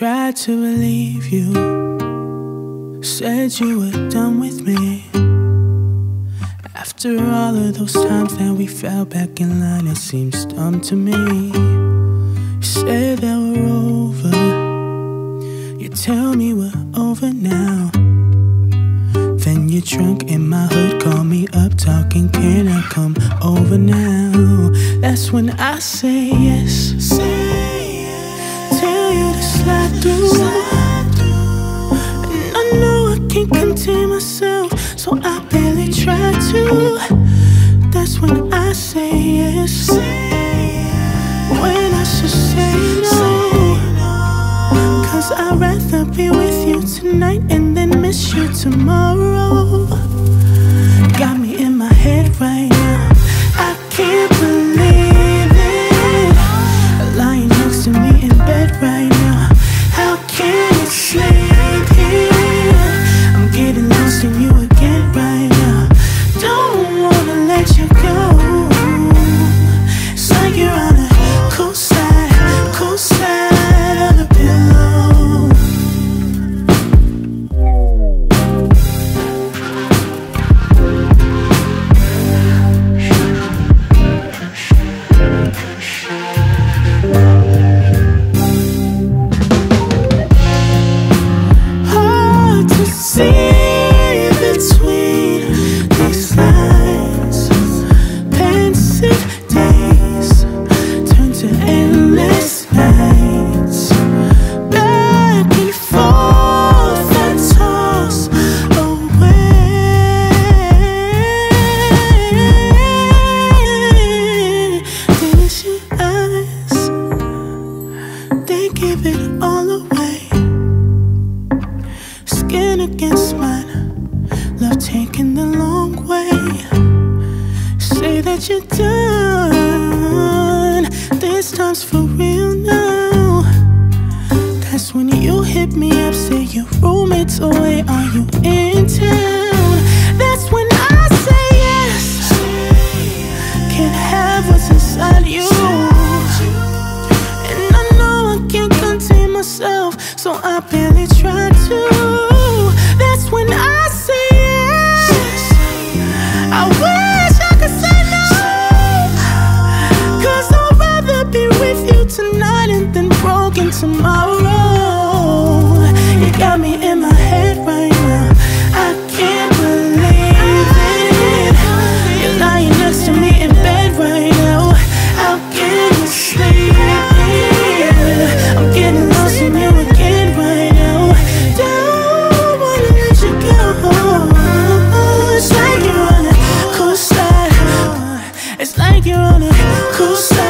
tried to believe you. Said you were done with me. After all of those times that we fell back in line, it seems dumb to me. You said that we're over. You tell me we're over now. Then you're drunk in my hood, call me up talking, can I come over now? That's when I say yes. Say rather be with you tonight and then miss you tomorrow. Got me in my head right give it all away skin against mine. Love taking the long way. Say that you're done. This time's for real now. That's when you hit me up, say your roommate's away. Are you in tomorrow. You got me in my head right now. I can't believe it. You're lying next to me in bed right now. How can you sleep? I'm getting lost in you again right now. Don't wanna let you go. It's like you're on a cool slide. It's like you're on a cool slide.